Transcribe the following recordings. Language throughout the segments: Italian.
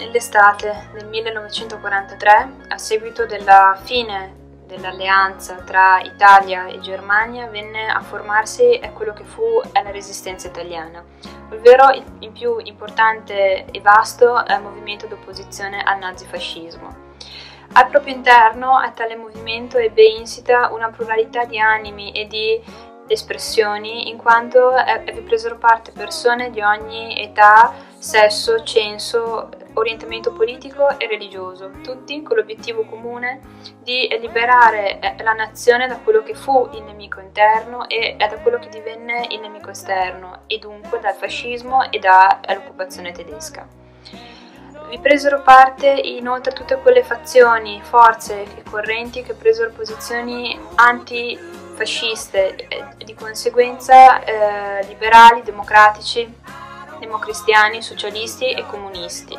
Nell'estate del 1943, a seguito della fine dell'alleanza tra Italia e Germania, venne a formarsi quello che fu la resistenza italiana, ovvero il più importante e vasto eh, movimento d'opposizione al nazifascismo. Al proprio interno a tale movimento ebbe insita una pluralità di animi e di espressioni, in quanto eh, vi presero parte persone di ogni età, sesso, censo, orientamento politico e religioso, tutti con l'obiettivo comune di liberare eh, la nazione da quello che fu il nemico interno e da quello che divenne il nemico esterno, e dunque dal fascismo e dall'occupazione tedesca. Vi presero parte inoltre tutte quelle fazioni, forze e correnti che presero posizioni antifasciste e di conseguenza eh, liberali, democratici, democristiani, socialisti e comunisti.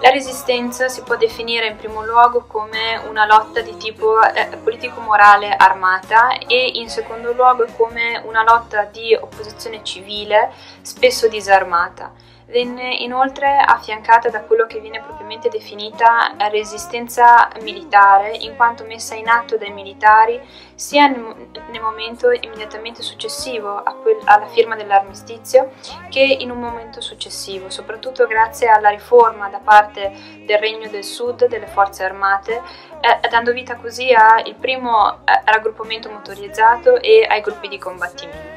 La resistenza si può definire in primo luogo come una lotta di tipo eh, politico-morale armata e in secondo luogo come una lotta di opposizione civile, spesso disarmata. Venne inoltre affiancata da quello che viene propriamente definita resistenza militare, in quanto messa in atto dai militari sia nel momento immediatamente successivo alla firma dell'armistizio che in un momento successivo, soprattutto grazie alla riforma da parte del Regno del Sud delle forze armate, eh, dando vita così al primo eh, raggruppamento motorizzato e ai gruppi di combattimento.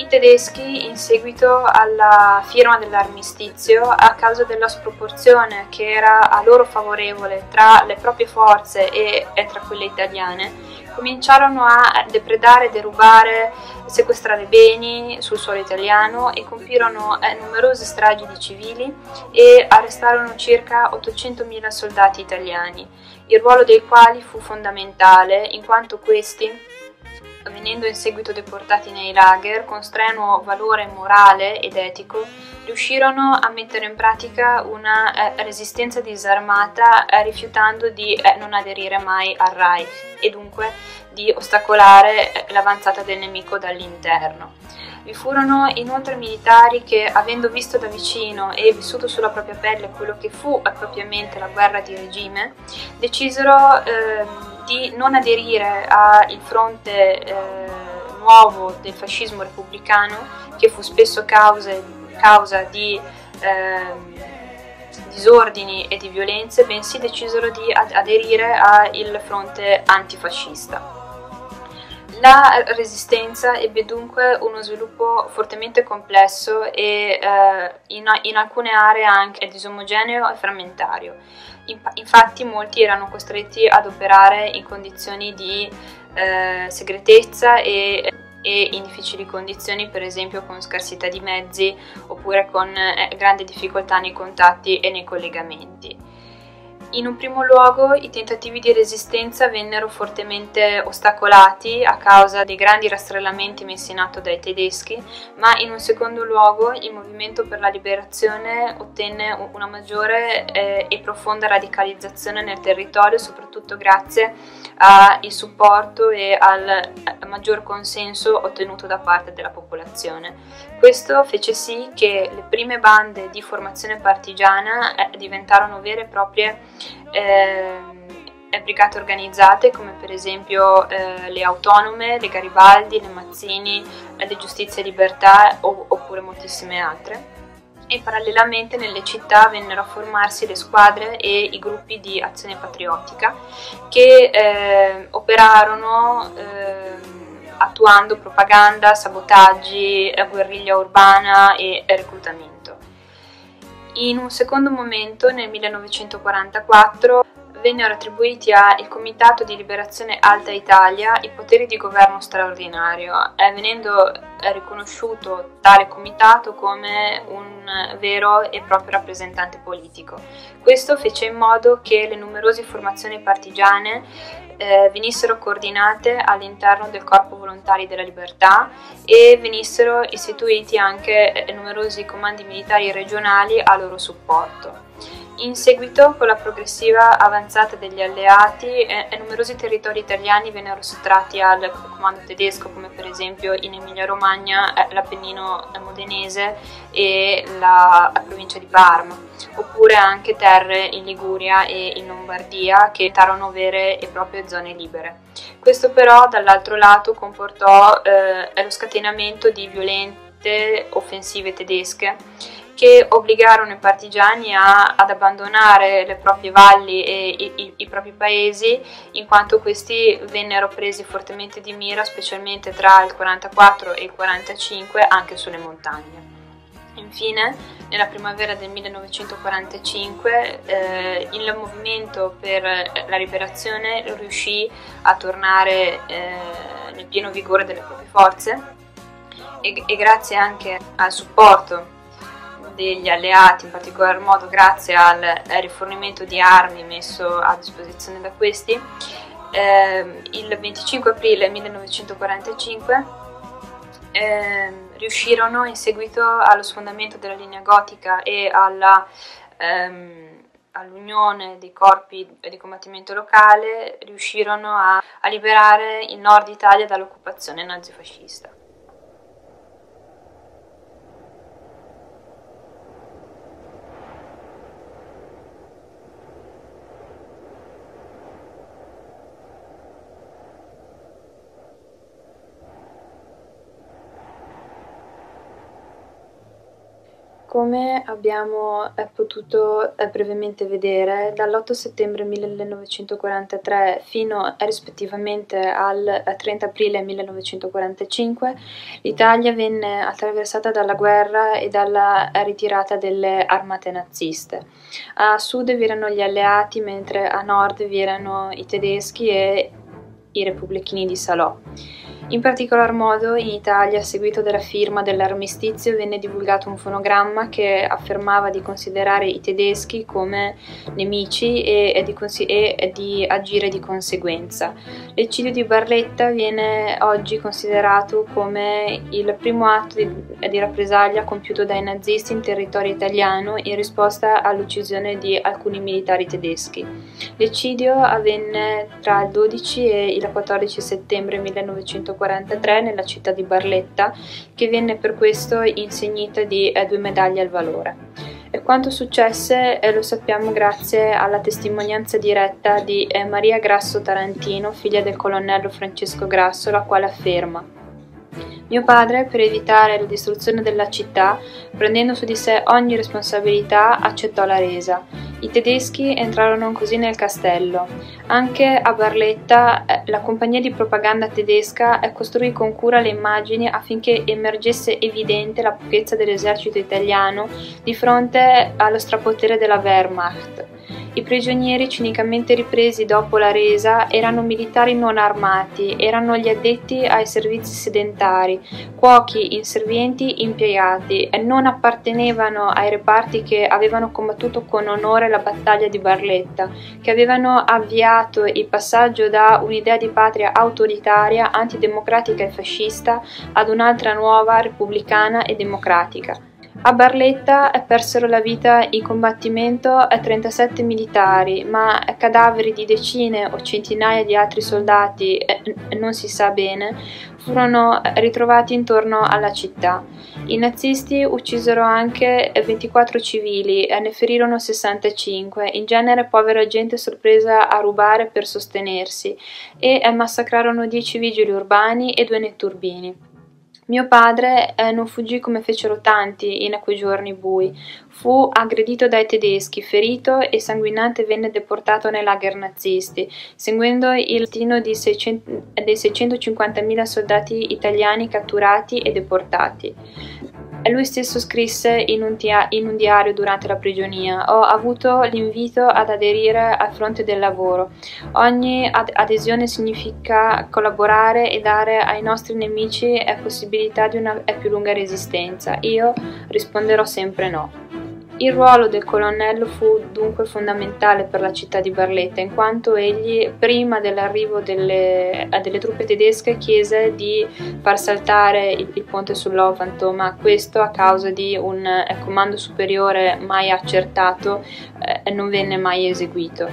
I tedeschi, in seguito alla firma dell'armistizio, a causa della sproporzione che era a loro favorevole tra le proprie forze e, e tra quelle italiane, cominciarono a depredare, derubare, sequestrare beni sul suolo italiano e compirono eh, numerose stragi di civili e arrestarono circa 800.000 soldati italiani, il ruolo dei quali fu fondamentale in quanto questi venendo in seguito deportati nei lager con strenuo valore morale ed etico, riuscirono a mettere in pratica una eh, resistenza disarmata eh, rifiutando di eh, non aderire mai al Reich e dunque di ostacolare eh, l'avanzata del nemico dall'interno. Vi furono inoltre militari che, avendo visto da vicino e vissuto sulla propria pelle quello che fu propriamente la guerra di regime, decisero ehm, di non aderire al fronte eh, nuovo del fascismo repubblicano, che fu spesso cause, causa di eh, disordini e di violenze, bensì decisero di aderire al fronte antifascista. La resistenza ebbe dunque uno sviluppo fortemente complesso e eh, in, in, alcune aree anche disomogeneo e frammentario. Infatti molti erano costretti ad operare in condizioni di eh, segretezza e, e, in difficili condizioni, per esempio con scarsità di mezzi oppure con eh, grandi difficoltà nei contatti e nei collegamenti. In un primo luogo i tentativi di resistenza vennero fortemente ostacolati a causa dei grandi rastrellamenti messi in atto dai tedeschi, ma in un secondo luogo il movimento per la liberazione ottenne una maggiore eh, e profonda radicalizzazione nel territorio, soprattutto grazie al supporto e al maggior consenso ottenuto da parte della popolazione. Questo fece sì che le prime bande di formazione partigiana eh, diventarono vere e proprie eh, brigate organizzate come per esempio eh, le autonome, le Garibaldi, le Mazzini, le Giustizia e Libertà oppure moltissime altre e parallelamente nelle città vennero a formarsi le squadre e i gruppi di azione patriottica che eh, operarono eh, attuando propaganda, sabotaggi, guerriglia urbana e reclutamento. In un secondo momento, nel 1944, vennero attribuiti al Comitato di Liberazione Alta Italia i poteri di governo straordinario, eh, venendo riconosciuto tale comitato come un vero e proprio rappresentante politico. Questo fece in modo che le numerose formazioni partigiane eh, venissero coordinate all'interno del Corpo Volontari della Libertà e venissero istituiti anche numerosi comandi militari regionali a loro supporto. In seguito, con la progressiva avanzata degli alleati, eh, numerosi territori italiani vennero sottratti al comando tedesco, come per esempio in Emilia-Romagna, eh, l'Appennino modenese e la, la provincia di Parma oppure anche terre in Liguria e in Lombardia che diventarono vere e proprie zone libere. Questo però dall'altro lato comportò eh, lo scatenamento di violente offensive tedesche che obbligarono i partigiani a, ad abbandonare le proprie valli e i, i, i, propri paesi, in quanto questi vennero presi fortemente di mira, specialmente tra il 44 e il 45, anche sulle montagne. Infine, nella primavera del 1945, eh, il movimento per la liberazione riuscì a tornare eh, nel pieno vigore delle proprie forze e, e grazie anche al supporto degli alleati, in particolar modo grazie al, rifornimento di armi messo a disposizione da questi, eh, il 25 aprile 1945 eh, riuscirono in seguito allo sfondamento della linea gotica e alla, ehm, all'unione dei corpi di combattimento locale, riuscirono a, a liberare il nord Italia dall'occupazione nazifascista. Come abbiamo eh, potuto eh, brevemente vedere, dall'8 settembre 1943 fino eh, rispettivamente al 30 aprile 1945, l'Italia venne attraversata dalla guerra e dalla ritirata delle armate naziste. A sud vi erano gli alleati, mentre a nord vi erano i tedeschi e i repubblichini di Salò. In particolar modo in Italia, a seguito della firma dell'armistizio, venne divulgato un fonogramma che affermava di considerare i tedeschi come nemici e, di, e di, agire di conseguenza. L'eccidio di Barletta viene oggi considerato come il primo atto di, di rappresaglia compiuto dai nazisti in territorio italiano in risposta all'uccisione di alcuni militari tedeschi. L'eccidio avvenne tra il 12 e il 14 settembre 1940 1943 nella città di Barletta, che venne per questo insignita di eh, due medaglie al valore. E quanto successe eh, lo sappiamo grazie alla testimonianza diretta di eh, Maria Grasso Tarantino, figlia del colonnello Francesco Grasso, la quale afferma mio padre, per evitare la distruzione della città, prendendo su di sé ogni responsabilità, accettò la resa. I tedeschi entrarono così nel castello. Anche a Barletta eh, la compagnia di propaganda tedesca eh, costruì con cura le immagini affinché emergesse evidente la pochezza dell'esercito italiano di fronte allo strapotere della Wehrmacht. I prigionieri cinicamente ripresi dopo la resa erano militari non armati, erano gli addetti ai servizi sedentari, cuochi, inservienti, impiegati e non appartenevano ai reparti che avevano combattuto con onore la battaglia di Barletta, che avevano avviato il passaggio da un'idea di patria autoritaria, antidemocratica e fascista ad un'altra nuova, repubblicana e democratica. A Barletta persero la vita in combattimento 37 militari, ma cadaveri di decine o centinaia di altri soldati, non si sa bene, furono ritrovati intorno alla città. I nazisti uccisero anche 24 civili e ne ferirono 65, in genere povera gente sorpresa a rubare per sostenersi, e massacrarono 10 vigili urbani e due netturbini. Mio padre eh, non fuggì come fecero tanti in quei giorni bui. Fu aggredito dai tedeschi, ferito e sanguinante venne deportato nei lager nazisti, seguendo il destino dei 650.000 soldati italiani catturati e deportati. Lui stesso scrisse in un, in un, diario durante la prigionia: Ho avuto l'invito ad aderire al fronte del lavoro. Ogni ad- adesione significa collaborare e dare ai nostri nemici la possibilità di una più lunga resistenza. Io risponderò sempre no. Il ruolo del colonnello fu dunque fondamentale per la città di Barletta, in quanto egli, prima dell'arrivo delle, delle truppe tedesche, chiese di far saltare il, il ponte sull'Ovanto, ma questo a causa di un eh, comando superiore mai accertato eh, non venne mai eseguito.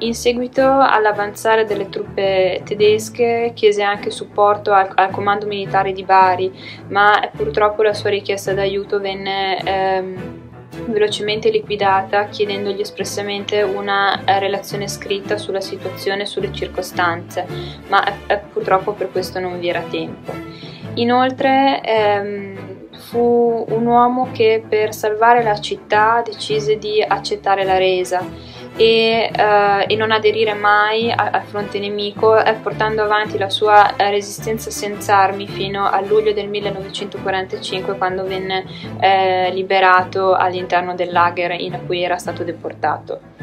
In seguito all'avanzare delle truppe tedesche chiese anche supporto al, al comando militare di Bari, ma purtroppo la sua richiesta d'aiuto venne... Ehm, velocemente liquidata chiedendogli espressamente una relazione scritta sulla situazione e sulle circostanze, ma eh, purtroppo per questo non vi era tempo. Inoltre ehm, fu un uomo che per salvare la città decise di accettare la resa e, uh, e non aderire mai al fronte nemico, eh, portando avanti la sua resistenza senza armi fino a luglio del 1945 quando venne eh, liberato all'interno del lager in cui era stato deportato.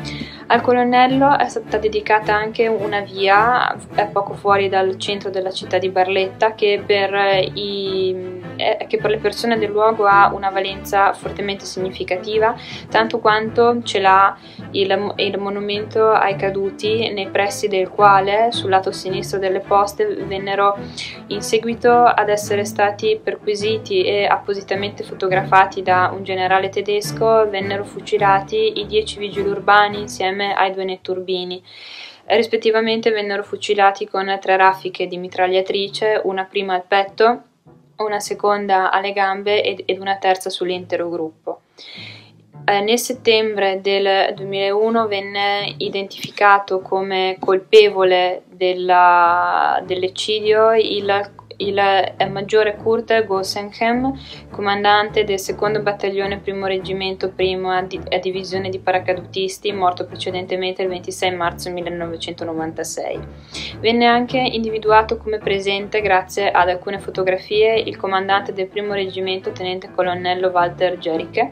Al colonnello è stata dedicata anche una via poco fuori dal centro della città di Barletta che per, i, che per le persone del luogo ha una valenza fortemente significativa, tanto quanto ce l'ha il, il monumento ai caduti nei pressi del quale sul lato sinistro delle poste vennero in seguito ad essere stati perquisiti e appositamente fotografati da un generale tedesco vennero fucilati i dieci vigili urbani insieme ai due netturbini rispettivamente vennero fucilati con tre raffiche di mitragliatrice, una prima al petto, una seconda alle gambe ed una terza sull'intero gruppo. Eh, nel settembre del 2001 venne identificato come colpevole dell'eccidio il, il maggiore Kurt Gossenheim, comandante del secondo battaglione primo reggimento primo a, di, a, divisione di paracadutisti, morto precedentemente il 26 marzo 1996. Venne anche individuato come presente, grazie ad alcune fotografie, il comandante del primo reggimento, tenente colonnello Walter Gericke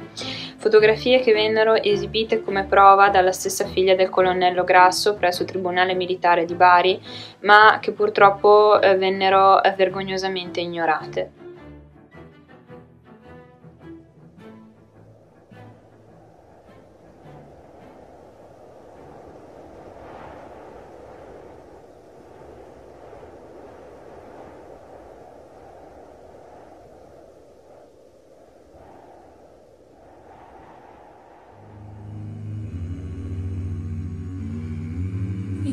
fotografie che vennero esibite come prova dalla stessa figlia del colonnello Grasso presso il Tribunale Militare di Bari, ma che purtroppo eh, vennero vergognosamente ignorate.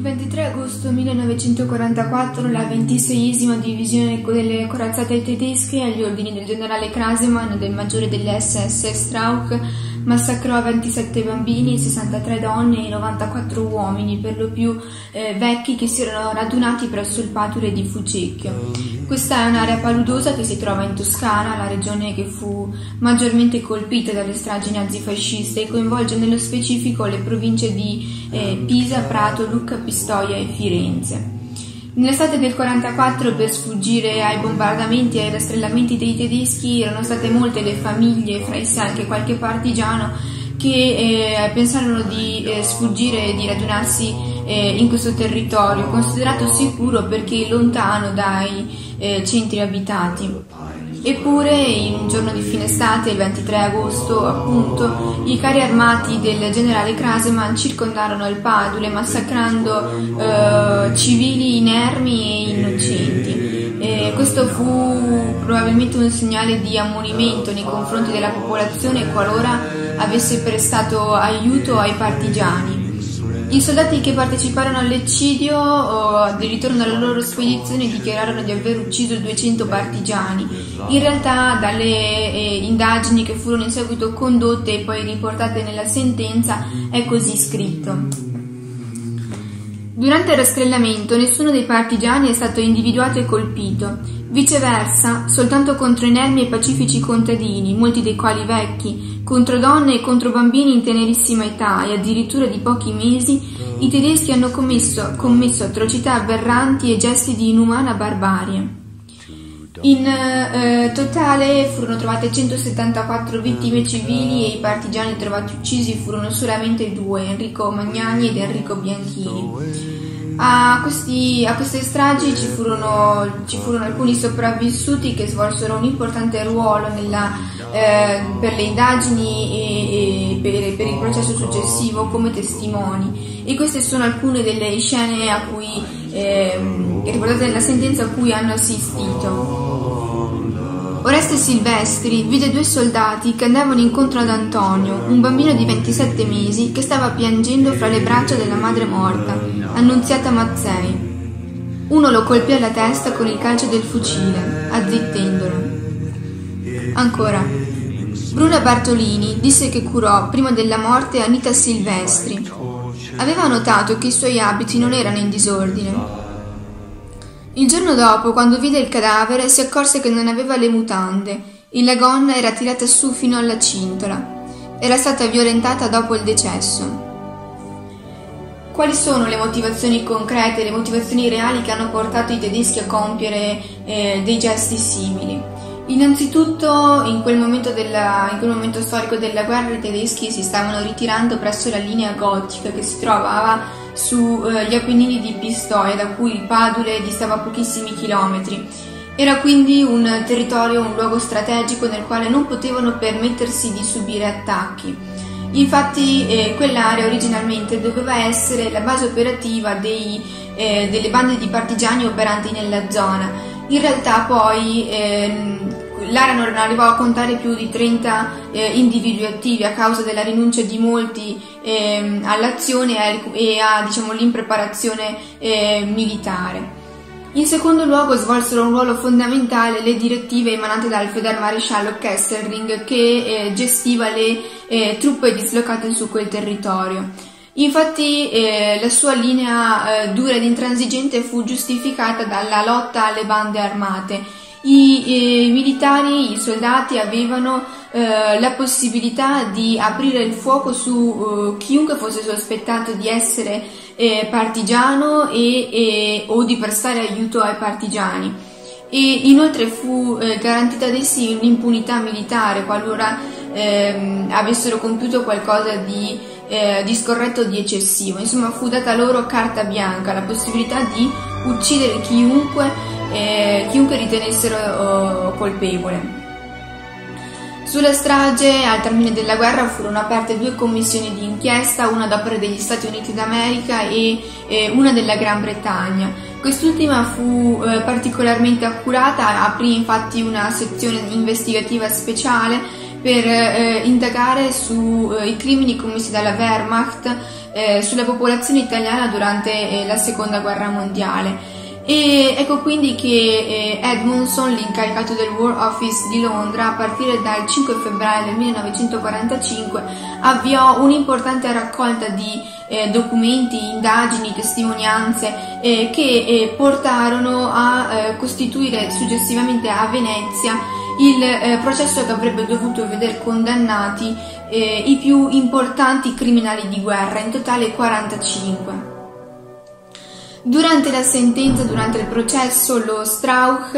23 agosto 1944 la 26esima divisione delle corazzate tedesche agli ordini del generale Krasemann e del maggiore delle SS Strauch massacrò 27 bambini, 63 donne e 94 uomini, per lo più eh, vecchi che si erano radunati presso il pature di Fucecchio. Questa è un'area paludosa che si trova in Toscana, la regione che fu maggiormente colpita dalle stragi nazifasciste e coinvolge nello specifico le province di eh, Pisa, Prato, Lucca, Pistoia e Firenze. Nell'estate del 44, per sfuggire ai bombardamenti e ai rastrellamenti dei tedeschi, erano state molte le famiglie, fra esse anche qualche partigiano, che eh, pensarono di eh, sfuggire e di radunarsi eh, in questo territorio, considerato sicuro perché lontano dai eh, centri abitati. Eppure, in un giorno di fine estate, il 23 agosto, appunto, i carri armati del generale Kraseman circondarono il Padule, massacrando eh, civili inermi e innocenti. E questo fu probabilmente un segnale di ammonimento nei confronti della popolazione qualora avesse prestato aiuto ai partigiani. I soldati che parteciparono all'eccidio di ritorno alla loro spedizione dichiararono di aver ucciso 200 partigiani. In realtà dalle eh, indagini che furono in seguito condotte e poi riportate nella sentenza è così scritto. Durante il rastrellamento nessuno dei partigiani è stato individuato e colpito. Viceversa, soltanto contro inermi e pacifici contadini, molti dei quali vecchi, contro donne e contro bambini in tenerissima età e addirittura di pochi mesi, i tedeschi hanno commesso, commesso atrocità aberranti e gesti di inumana barbarie. In eh, totale furono trovate 174 vittime civili e i partigiani trovati uccisi furono solamente due, Enrico Magnani ed Enrico Bianchini. A, questi, a queste stragi ci furono, ci furono, alcuni sopravvissuti che svolsero un importante ruolo nella, eh, per le indagini e, e per, per, il processo successivo come testimoni. E queste sono alcune delle scene a cui, eh, riportate nella sentenza a cui hanno assistito. Oreste Silvestri vide due soldati che andavano incontro ad Antonio, un bambino di 27 mesi che stava piangendo fra le braccia della madre morta, Annunziata Mazzei. Uno lo colpì alla testa con il calcio del fucile, azzittendolo. Ancora. Bruno Bartolini disse che curò prima della morte Anita Silvestri. Aveva notato che i suoi abiti non erano in disordine. Il giorno dopo, quando vide il cadavere, si accorse che non aveva le mutande e la gonna era tirata su fino alla cintola. Era stata violentata dopo il decesso. Quali sono le motivazioni concrete, le motivazioni reali che hanno portato i tedeschi a compiere eh, dei gesti simili? Innanzitutto in quel, della, in quel, momento storico della guerra i tedeschi si stavano ritirando presso la linea gotica che si trovava sugli eh, Appennini di Pistoia da cui il Padule distava pochissimi chilometri. Era quindi un territorio, un luogo strategico nel quale non potevano permettersi di subire attacchi. Infatti eh, quell'area originalmente doveva essere la base operativa dei, eh, delle bande di partigiani operanti nella zona. In realtà poi ehm, l'area non arrivò a contare più di 30 eh, individui attivi a causa della rinuncia di molti ehm, all'azione e a diciamo, l'impreparazione eh, militare. In secondo luogo svolsero un ruolo fondamentale le direttive emanate dal Feldmaresciallo Kesselring che eh, gestiva le eh, truppe dislocate su quel territorio. Infatti eh, la sua linea eh, dura ed intransigente fu giustificata dalla lotta alle bande armate. I, i militari, i soldati avevano eh, la possibilità di aprire il fuoco su eh, chiunque fosse sospettato di essere eh, partigiano e, e, o di prestare aiuto ai partigiani. E inoltre fu eh, garantita ad essi un'impunità militare qualora ehm, avessero compiuto qualcosa di, eh, di scorretto o di eccessivo. Insomma, fu data loro carta bianca, la possibilità di uccidere chiunque, eh, chiunque ritenessero oh, colpevole. Sulla strage, al termine della guerra, furono aperte due commissioni di inchiesta, una ad opera degli Stati Uniti d'America e eh, una della Gran Bretagna. Quest'ultima fu eh, particolarmente accurata, aprì infatti una sezione investigativa speciale per eh, indagare sui eh, crimini commessi dalla Wehrmacht eh, sulla popolazione italiana durante eh, la Seconda Guerra Mondiale. E ecco quindi che Edmondson, l'incaricato del War Office di Londra, a partire dal 5 febbraio del 1945 avviò un'importante raccolta di eh, documenti, indagini, testimonianze eh, che eh, portarono a costituire successivamente a Venezia il eh, processo che avrebbe dovuto vedere condannati i più importanti criminali di guerra, in totale 45. Durante la sentenza, durante il processo, lo Strauch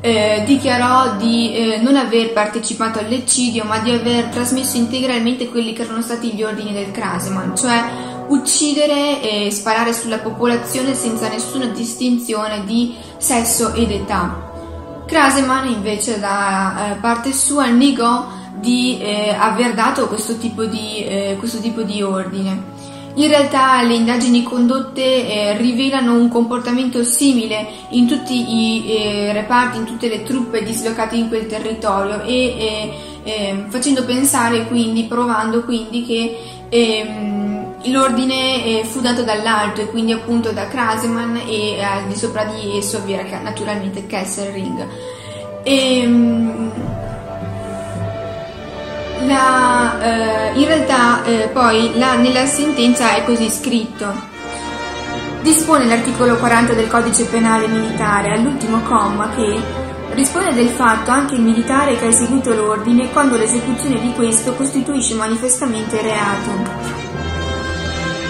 eh, dichiarò di eh, non aver partecipato all'eccidio, ma di aver trasmesso integralmente quelli che erano stati gli ordini del Kraseman, cioè uccidere e sparare sulla popolazione senza nessuna distinzione di sesso ed età. Kraseman invece da eh, parte sua negò di eh, aver dato questo tipo di, eh, questo tipo di ordine. In realtà le indagini condotte eh, rivelano un comportamento simile in tutti i eh, reparti, in tutte le truppe dislocate in quel territorio e eh, facendo pensare quindi, provando quindi che ehm, l'ordine eh, fu dato dall'alto e quindi appunto da Kraseman e eh, al di sopra di esso vi era naturalmente Kesselring. E, ehm, la, eh, in realtà eh, poi la, nella sentenza è così scritto. Dispone l'articolo 40 del codice penale militare all'ultimo comma che rispone del fatto anche il militare che ha eseguito l'ordine quando l'esecuzione di questo costituisce manifestamente reato.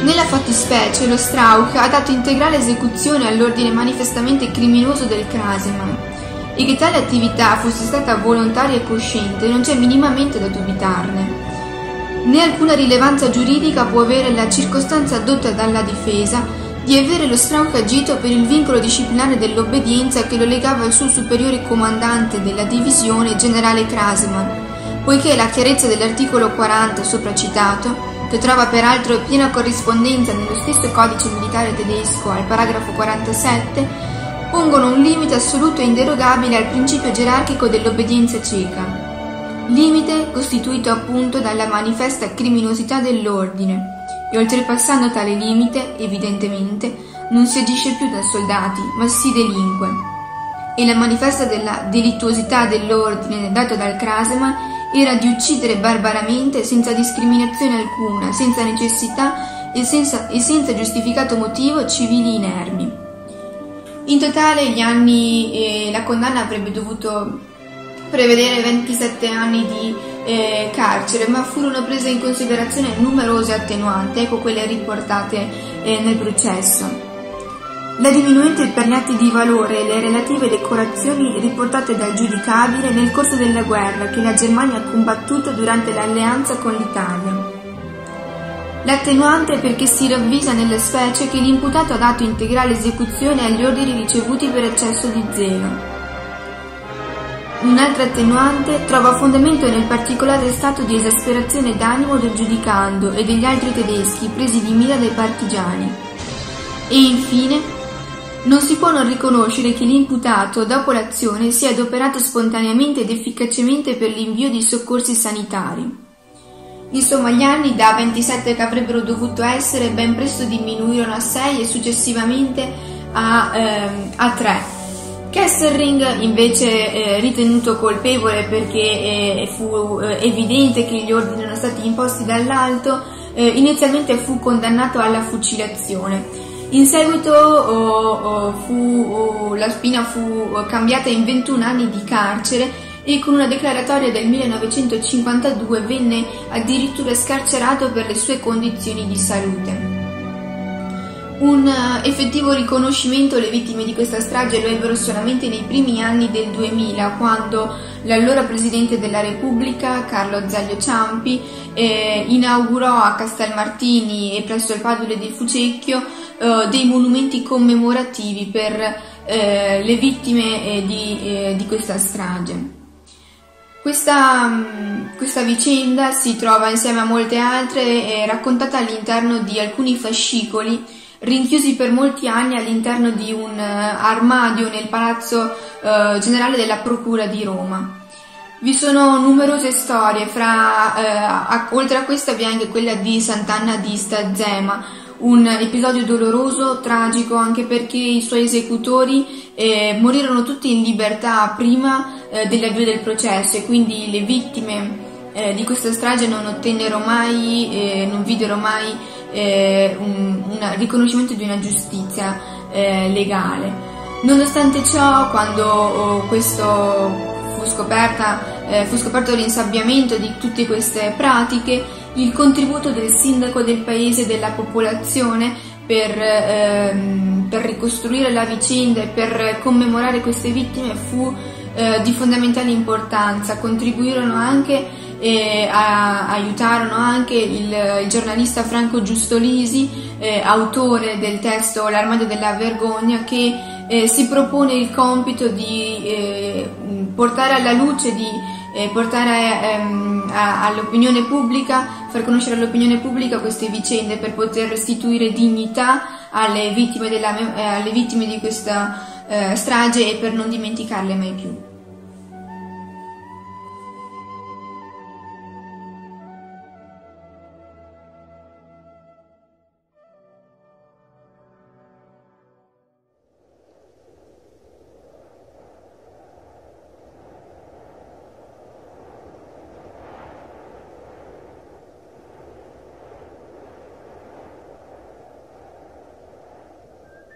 Nella fattispecie lo Strauch ha dato integrale esecuzione all'ordine manifestamente criminoso del Kraseman e che tale attività fosse stata volontaria e cosciente non c'è minimamente da dubitarne. Né alcuna rilevanza giuridica può avere la circostanza adotta dalla difesa di avere lo Strauch agito per il vincolo disciplinare dell'obbedienza che lo legava al suo superiore comandante della divisione, generale Krasman, poiché la chiarezza dell'articolo 40 sopra citato, che trova peraltro piena corrispondenza nello stesso codice militare tedesco al paragrafo 47, pongono un limite assoluto e inderogabile al principio gerarchico dell'obbedienza cieca. Limite costituito appunto dalla manifesta criminosità dell'ordine, e oltrepassando tale limite, evidentemente, non si agisce più da soldati, ma si delinque. E la manifesta della delittuosità dell'ordine dato dal Kraseman era di uccidere barbaramente, senza discriminazione alcuna, senza necessità e senza, e senza giustificato motivo, civili inermi. In totale gli anni, eh, la condanna avrebbe dovuto prevedere 27 anni di eh, carcere, ma furono prese in considerazione numerose attenuanti, ecco quelle riportate eh, nel processo. Per gli atti di valore e le relative decorazioni riportate dal giudicabile nel corso della guerra che la Germania ha combattuto durante l'alleanza con l'Italia. L'attenuante è perché si ravvisa nella specie che l'imputato ha dato integrale esecuzione agli ordini ricevuti per eccesso di zelo. Un'altra attenuante trova fondamento nel particolare stato di esasperazione d'animo del giudicando e degli altri tedeschi presi di mira dai partigiani. E infine, non si può non riconoscere che l'imputato, dopo l'azione, si è adoperato spontaneamente ed efficacemente per l'invio di soccorsi sanitari. Insomma, gli anni da 27 che avrebbero dovuto essere ben presto diminuirono a 6 e successivamente a, ehm, a 3. Kesselring invece eh, ritenuto colpevole perché eh, fu eh, evidente che gli ordini erano stati imposti dall'alto, eh, inizialmente fu condannato alla fucilazione. In seguito oh, oh, fu, oh, la spina fu cambiata in 21 anni di carcere e con una declaratoria del 1952 venne addirittura scarcerato per le sue condizioni di salute. Un eh, effettivo riconoscimento le vittime di questa strage lo ebbero solamente nei primi anni del 2000, quando l'allora Presidente della Repubblica, Carlo Zaglio Ciampi, eh, inaugurò a Castelmartini e presso il Padule del Fucecchio eh, dei monumenti commemorativi per eh, le vittime eh, di, eh, di questa strage. Questa, mm, questa, vicenda si trova insieme a molte altre raccontata all'interno di alcuni fascicoli rinchiusi per molti anni all'interno di un armadio nel Palazzo Generale della Procura di Roma. Vi sono numerose storie, fra, uh, a, oltre a questa vi è anche quella di Sant'Anna di Stazema, un episodio doloroso, tragico, anche perché i suoi esecutori eh, morirono tutti in libertà prima eh, dell'avvio del processo e quindi le vittime eh, di questa strage non ottennero mai, eh, non videro mai eh, un, un, riconoscimento di una giustizia eh, legale. Nonostante ciò, quando oh, questo fu, scoperta, fu scoperto l'insabbiamento di tutte queste pratiche, il contributo del sindaco del paese e della popolazione per, ehm, per, ricostruire la vicenda e per commemorare queste vittime fu eh, di fondamentale importanza. Contribuirono anche e a, aiutarono anche il, il, giornalista Franco Giustolisi, eh, autore del testo L'armadio della vergogna, che eh, si propone il compito di eh, portare alla luce, di eh, portare ehm, a, all'opinione pubblica, far conoscere all'opinione pubblica queste vicende per poter restituire dignità alle vittime, della, eh, alle vittime di questa eh, strage e per non dimenticarle mai più.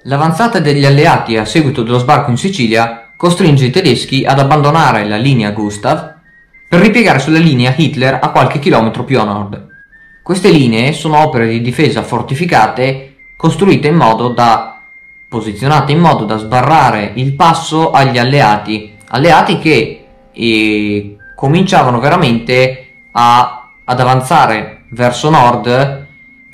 L'avanzata degli alleati a seguito dello sbarco in Sicilia costringe i tedeschi ad abbandonare la linea Gustav per ripiegare sulla linea Hitler a qualche chilometro più a nord. Queste linee sono opere di difesa fortificate costruite in modo da posizionate in modo da sbarrare il passo agli alleati, alleati che eh, cominciavano veramente a, ad avanzare verso nord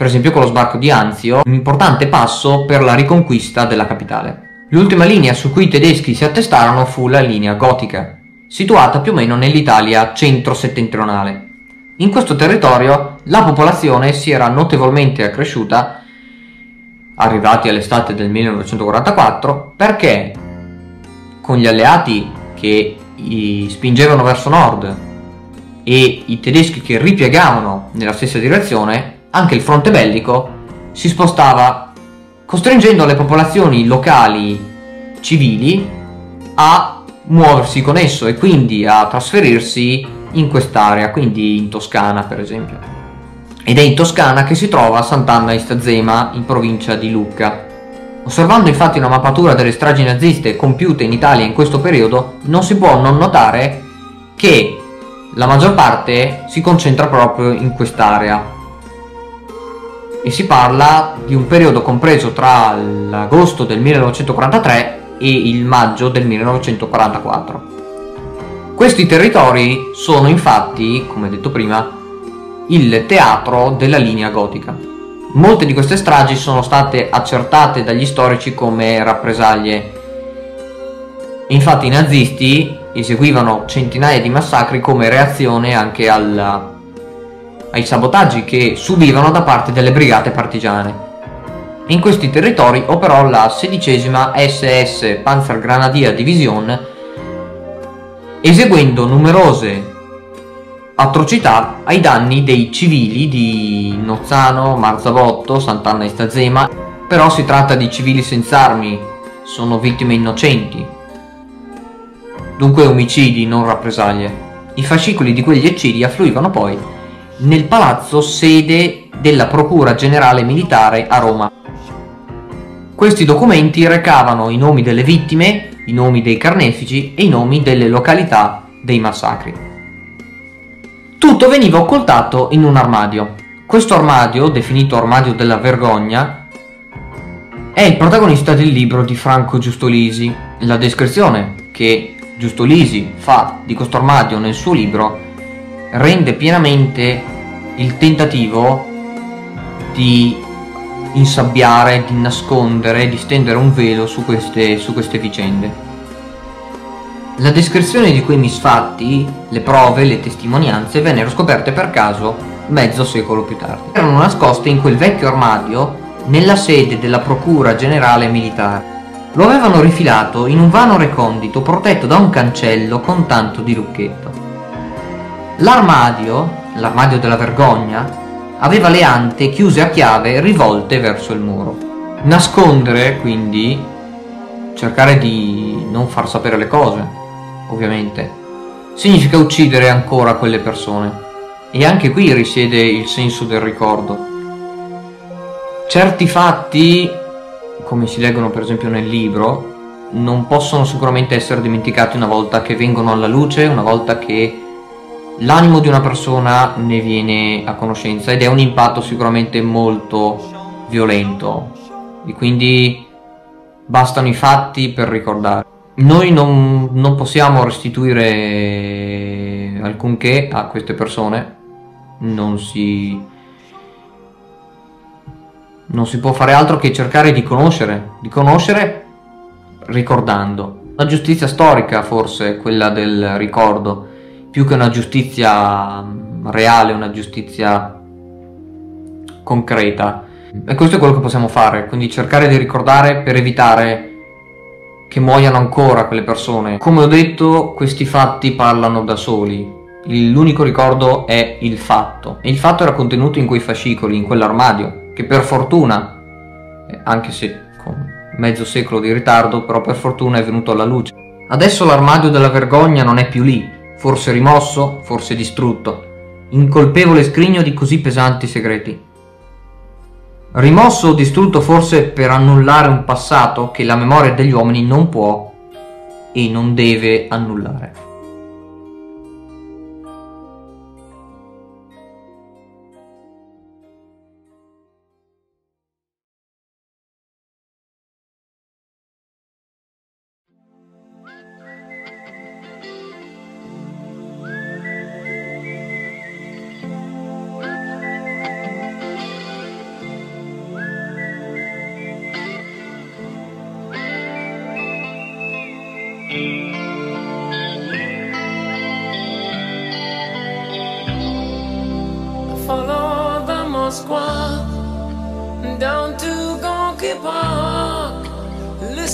per esempio con lo sbarco di Anzio, un importante passo per la riconquista della capitale. L'ultima linea su cui i tedeschi si attestarono fu la linea gotica, situata più o meno nell'Italia centro-settentrionale. In questo territorio la popolazione si era notevolmente accresciuta, arrivati all'estate del 1944, perché con gli alleati che spingevano verso nord e i tedeschi che ripiegavano nella stessa direzione, anche il fronte bellico si spostava costringendo le popolazioni locali civili a muoversi con esso e quindi a trasferirsi in quest'area, quindi in Toscana per esempio. Ed è in Toscana che si trova Sant'Anna Istazema in provincia di Lucca. Osservando infatti una mappatura delle stragi naziste compiute in Italia in questo periodo, non si può non notare che la maggior parte si concentra proprio in quest'area. E si parla di un periodo compreso tra l'agosto del 1943 e il maggio del 1944. Questi territori sono infatti, come detto prima, il teatro della linea gotica. Molte di queste stragi sono state accertate dagli storici come rappresaglie. Infatti i nazisti eseguivano centinaia di massacri come reazione anche alla, ai sabotaggi che subivano da parte delle brigate partigiane. In questi territori operò la sedicesima SS Panzergranadier Division eseguendo numerose atrocità ai danni dei civili di Nozzano, Marzabotto, Sant'Anna e Stazema, però si tratta di civili senza armi, sono vittime innocenti, dunque omicidi, non rappresaglie. I fascicoli di quegli eccidi affluivano poi nel palazzo sede della Procura Generale Militare a Roma. Questi documenti recavano i nomi delle vittime, i nomi dei carnefici e i nomi delle località dei massacri. Tutto veniva occultato in un armadio. Questo armadio, definito armadio della vergogna, è il protagonista del libro di Franco Giustolisi. La descrizione che Giustolisi fa di questo armadio nel suo libro rende pienamente il tentativo di insabbiare, di nascondere, di stendere un velo su queste, su queste vicende. La descrizione di quei misfatti, le prove, le testimonianze vennero scoperte per caso mezzo secolo più tardi. Erano nascoste in quel vecchio armadio nella sede della Procura Generale Militare. Lo avevano rifilato in un vano recondito protetto da un cancello con tanto di lucchetto. L'armadio, l'armadio della vergogna, aveva le ante chiuse a chiave rivolte verso il muro. Nascondere, quindi, cercare di non far sapere le cose, ovviamente, significa uccidere ancora quelle persone. E anche qui risiede il senso del ricordo. Certi fatti come si leggono per esempio nel libro, non possono sicuramente essere dimenticati una volta che vengono alla luce, una volta che l'animo di una persona ne viene a conoscenza ed è un impatto sicuramente molto violento e quindi bastano i fatti per ricordare. Noi non, non possiamo restituire alcunché a queste persone, non si non si può fare altro che cercare di conoscere, di conoscere ricordando. Una giustizia storica forse, quella del ricordo, più che una giustizia mm, reale, una giustizia concreta. E questo è quello che possiamo fare, quindi cercare di ricordare per evitare che muoiano ancora quelle persone. Come ho detto, questi fatti parlano da soli. L'unico ricordo è il fatto. E il fatto era contenuto in quei fascicoli, in quell'armadio che per fortuna, eh, anche se con mezzo secolo di ritardo, però per fortuna è venuto alla luce. Adesso l'armadio della vergogna non è più lì, forse rimosso, forse distrutto, incolpevole scrigno di così pesanti segreti. Rimosso o distrutto forse per annullare un passato che la memoria degli uomini non può e non deve annullare.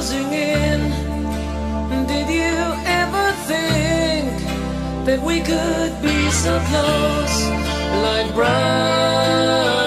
closing in. Did you ever think that we could be so close, like brown?